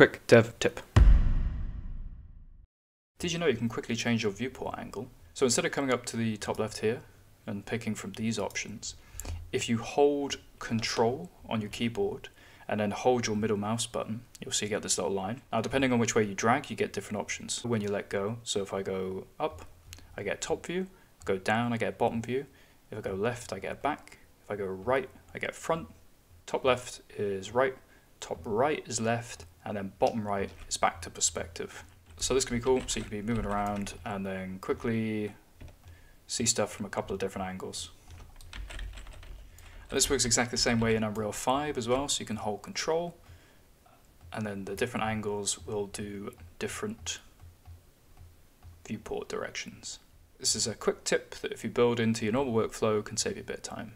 Quick dev tip. Did you know you can quickly change your viewport angle? So instead of coming up to the top left here and picking from these options, if you hold control on your keyboard and then hold your middle mouse button, you'll see you get this little line. Now depending on which way you drag, you get different options when you let go. So if I go up, I get top view, I go down, I get bottom view, if I go left, I get back, if I go right, I get front, top left is right, top right is left, and then bottom right is back to perspective. So this can be cool, so you can be moving around and then quickly see stuff from a couple of different angles. And this works exactly the same way in Unreal 5 as well, so you can hold control, and then the different angles will do different viewport directions. This is a quick tip that if you build into your normal workflow can save you a bit of time.